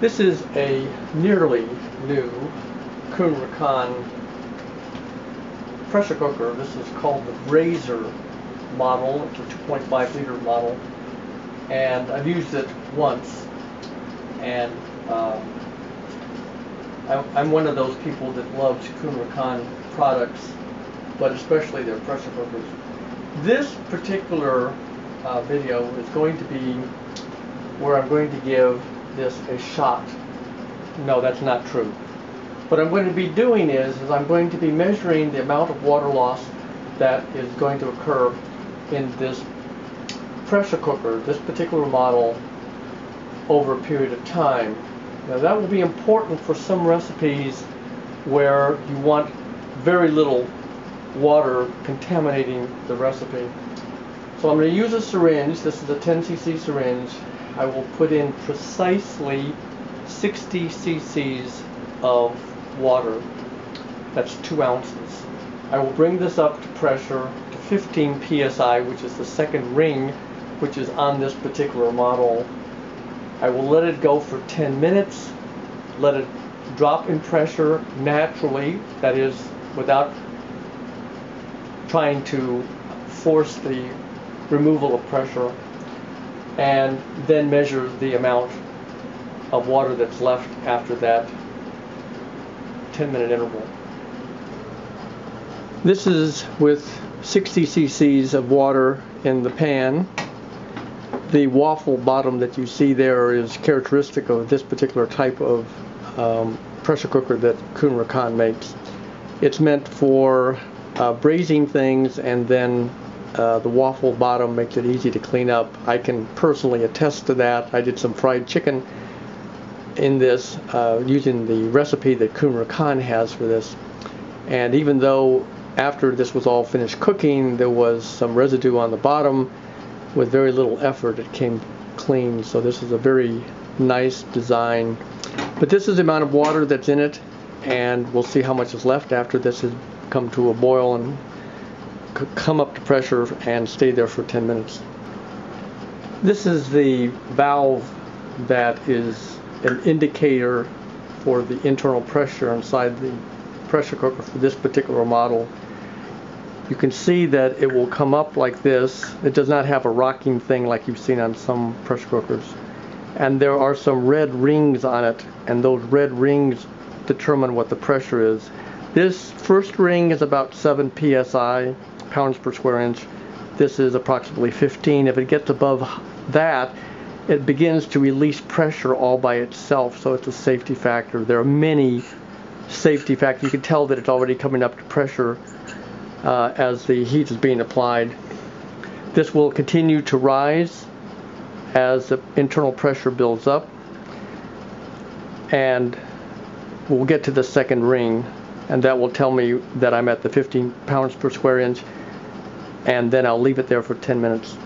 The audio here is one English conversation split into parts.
This is a nearly new Kuhn Rikon pressure cooker. This is called the Braiser model. It's a 2.5 liter model. And I've used it once. And um, I'm one of those people that loves Kuhn Rikon products, but especially their pressure cookers. This particular uh, video is going to be where I'm going to give this a shot. No, that's not true. What I'm going to be doing is, is I'm going to be measuring the amount of water loss that is going to occur in this pressure cooker, this particular model, over a period of time. Now that will be important for some recipes where you want very little water contaminating the recipe. So I'm going to use a syringe. This is a 10 cc syringe. I will put in precisely 60 cc's of water. That's two ounces. I will bring this up to pressure to 15 psi, which is the second ring, which is on this particular model. I will let it go for 10 minutes, let it drop in pressure naturally, that is, without trying to force the removal of pressure, and then measure the amount of water that's left after that 10 minute interval. This is with 60 cc's of water in the pan. The waffle bottom that you see there is characteristic of this particular type of um, pressure cooker that Kuhn Rikon makes. It's meant for uh, braising things and then uh, the waffle bottom makes it easy to clean up. I can personally attest to that. I did some fried chicken in this uh, using the recipe that Kuhn Rikon has for this. And even though after this was all finished cooking, there was some residue on the bottom, with very little effort it came clean. So this is a very nice design. But this is the amount of water that's in it, and we'll see how much is left after this has come to a boil and come up to pressure and stay there for 10 minutes. This is the valve that is an indicator for the internal pressure inside the pressure cooker for this particular model. You can see that it will come up like this. It does not have a rocking thing like you've seen on some pressure cookers. And there are some red rings on it, and those red rings determine what the pressure is. This first ring is about 7 psi, pounds per square inch. This is approximately 15. If it gets above that, it begins to release pressure all by itself, so it's a safety factor. There are many safety factors. You can tell that it's already coming up to pressure uh, as the heat is being applied. This will continue to rise as the internal pressure builds up, and we'll get to the second ring, and that will tell me that I'm at the 15 pounds per square inch and then I'll leave it there for 10 minutes.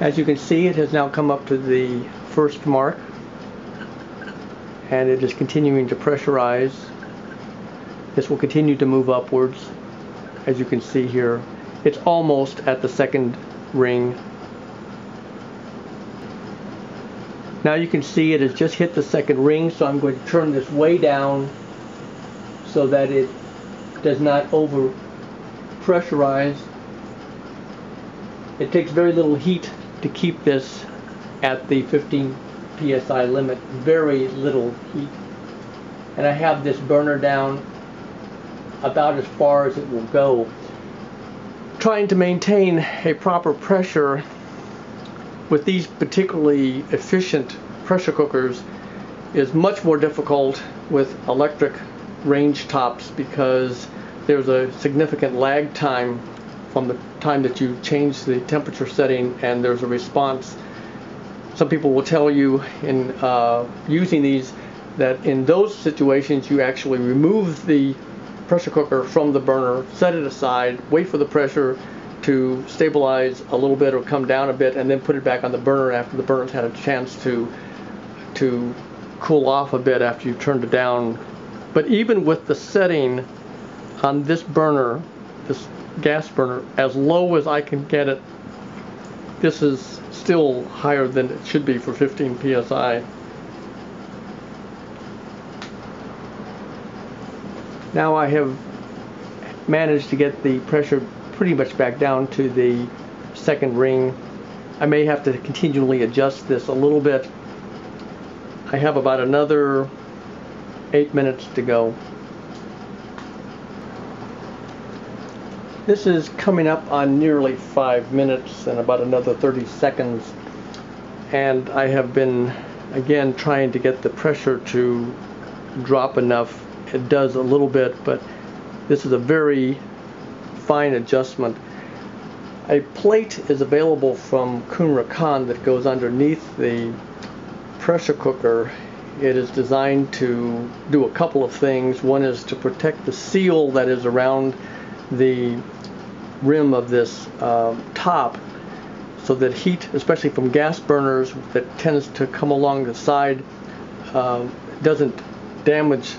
As you can see it has now come up to the first mark and it is continuing to pressurize. This will continue to move upwards as you can see here. It's almost at the second ring. Now you can see it has just hit the second ring so I'm going to turn this way down so that it does not over pressurized. It takes very little heat to keep this at the 15 psi limit, very little heat. And I have this burner down about as far as it will go. Trying to maintain a proper pressure with these particularly efficient pressure cookers is much more difficult with electric range tops because there's a significant lag time from the time that you change the temperature setting and there's a response. Some people will tell you in uh, using these that in those situations you actually remove the pressure cooker from the burner, set it aside, wait for the pressure to stabilize a little bit or come down a bit, and then put it back on the burner after the burner's had a chance to to cool off a bit after you've turned it down. But even with the setting on this burner, this gas burner, as low as I can get it this is still higher than it should be for 15 psi. Now I have managed to get the pressure pretty much back down to the second ring. I may have to continually adjust this a little bit. I have about another eight minutes to go. This is coming up on nearly five minutes and about another 30 seconds. And I have been, again, trying to get the pressure to drop enough. It does a little bit, but this is a very fine adjustment. A plate is available from Kuhn Rikon that goes underneath the pressure cooker. It is designed to do a couple of things. One is to protect the seal that is around the rim of this uh, top so that heat, especially from gas burners that tends to come along the side, uh, doesn't damage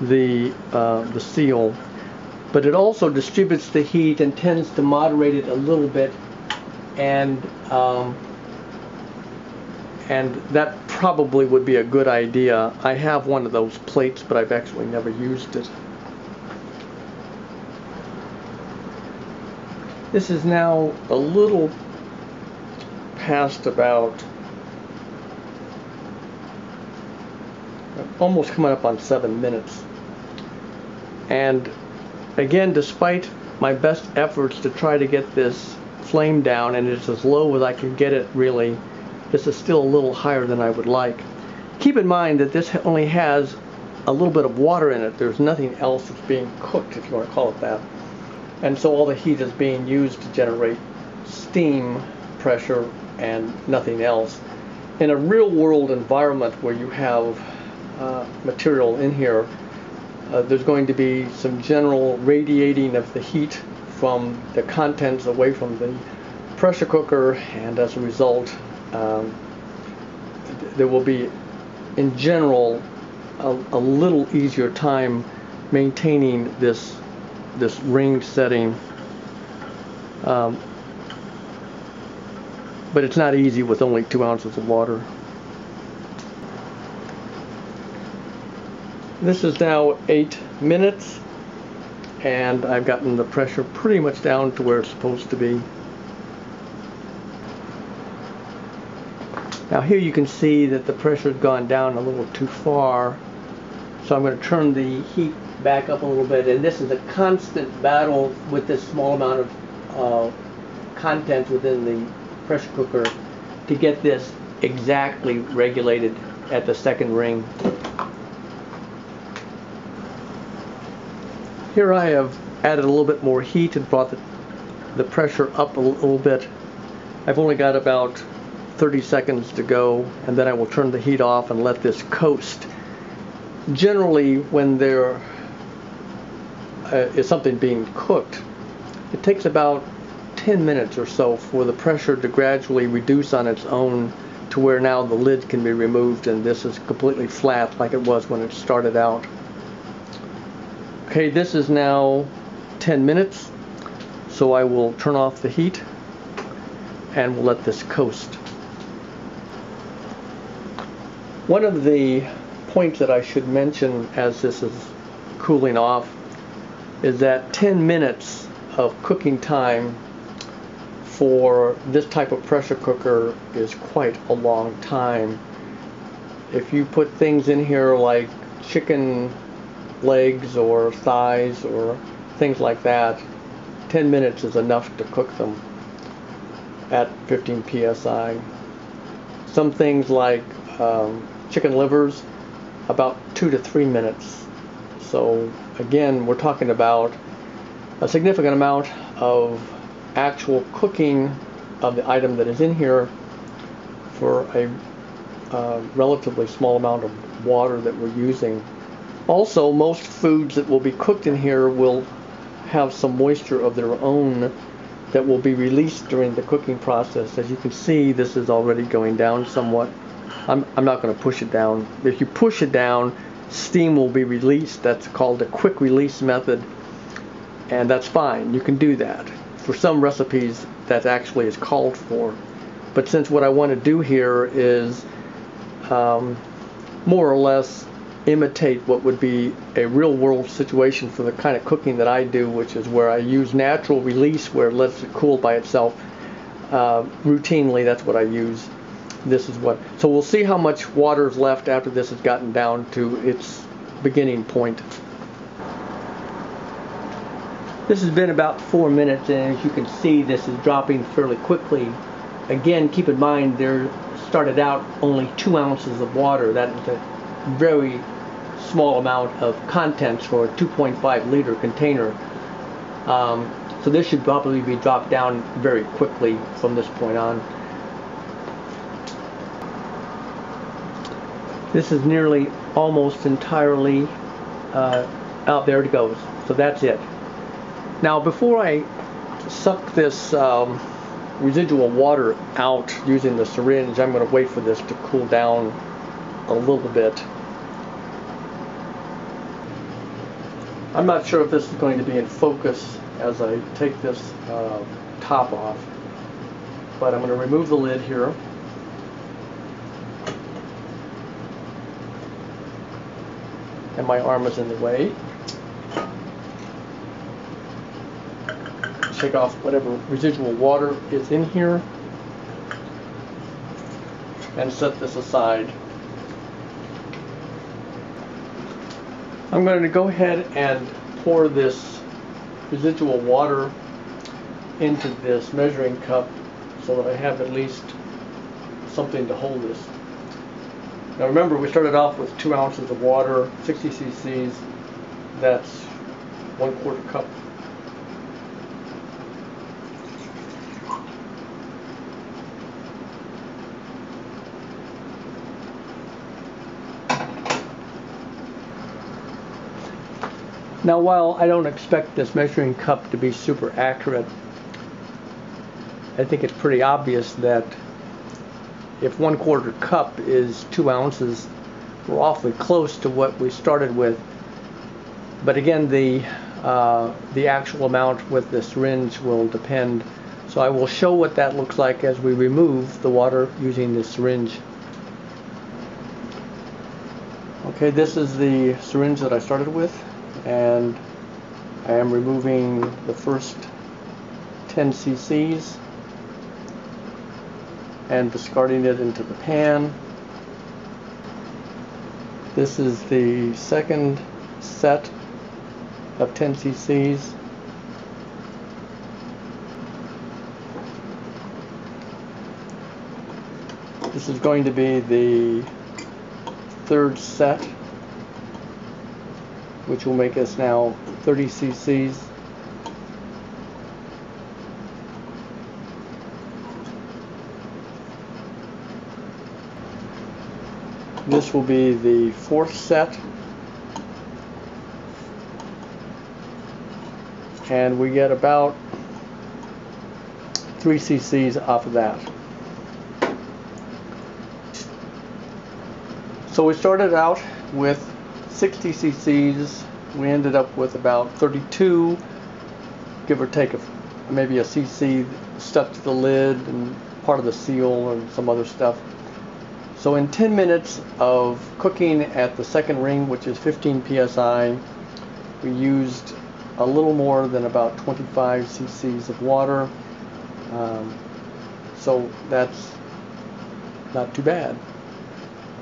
the, uh, the seal. But it also distributes the heat and tends to moderate it a little bit and um, and that probably would be a good idea. I have one of those plates, but I've actually never used it. This is now a little past about almost coming up on seven minutes. And again, despite my best efforts to try to get this flame down, and it's as low as I can get it really, this is still a little higher than I would like. Keep in mind that this only has a little bit of water in it. There's nothing else that's being cooked, if you want to call it that and so all the heat is being used to generate steam pressure and nothing else. In a real world environment where you have uh, material in here, uh, there's going to be some general radiating of the heat from the contents away from the pressure cooker, and as a result, um, there will be, in general, a, a little easier time maintaining this this ring setting. Um, but it's not easy with only two ounces of water. This is now eight minutes and I've gotten the pressure pretty much down to where it's supposed to be. Now here you can see that the pressure has gone down a little too far so I'm going to turn the heat back up a little bit. And this is a constant battle with this small amount of uh, contents within the pressure cooker to get this exactly regulated at the second ring. Here I have added a little bit more heat and brought the, the pressure up a little bit. I've only got about 30 seconds to go and then I will turn the heat off and let this coast. Generally when there uh, is something being cooked, it takes about 10 minutes or so for the pressure to gradually reduce on its own to where now the lid can be removed and this is completely flat like it was when it started out. Okay, this is now 10 minutes, so I will turn off the heat and we'll let this coast. One of the points that I should mention as this is cooling off is that 10 minutes of cooking time for this type of pressure cooker is quite a long time. If you put things in here like chicken legs or thighs or things like that, 10 minutes is enough to cook them at 15 psi. Some things like um, chicken livers, about two to three minutes so again, we're talking about a significant amount of actual cooking of the item that is in here for a uh, relatively small amount of water that we're using. Also, most foods that will be cooked in here will have some moisture of their own that will be released during the cooking process. As you can see, this is already going down somewhat. I'm, I'm not going to push it down. If you push it down, steam will be released. That's called a quick release method, and that's fine. You can do that. for some recipes that actually is called for. But since what I want to do here is um, more or less imitate what would be a real world situation for the kind of cooking that I do, which is where I use natural release where it lets it cool by itself. Uh, routinely, that's what I use. This is what. So we'll see how much water is left after this has gotten down to its beginning point. This has been about four minutes, and as you can see, this is dropping fairly quickly. Again, keep in mind there started out only two ounces of water. That is a very small amount of contents for a 2.5 liter container. Um, so this should probably be dropped down very quickly from this point on. This is nearly almost entirely uh, out there it goes. So that's it. Now before I suck this um, residual water out using the syringe, I'm going to wait for this to cool down a little bit. I'm not sure if this is going to be in focus as I take this uh, top off, but I'm going to remove the lid here. And my arm is in the way. Shake off whatever residual water is in here and set this aside. I'm going to go ahead and pour this residual water into this measuring cup so that I have at least something to hold this. Now remember we started off with two ounces of water, 60 cc's, that's one quarter cup. Now while I don't expect this measuring cup to be super accurate, I think it's pretty obvious that if one quarter cup is two ounces, we're awfully close to what we started with. But again, the uh, the actual amount with the syringe will depend. So I will show what that looks like as we remove the water using the syringe. Okay, this is the syringe that I started with and I am removing the first 10 cc's and discarding it into the pan. This is the second set of 10 cc's. This is going to be the third set which will make us now 30 cc's. This will be the fourth set. And we get about 3 cc's off of that. So we started out with 60 cc's we ended up with about 32 give or take a, maybe a cc stuck to the lid and part of the seal and some other stuff so in 10 minutes of cooking at the second ring which is 15 psi we used a little more than about 25 cc's of water. Um, so that's not too bad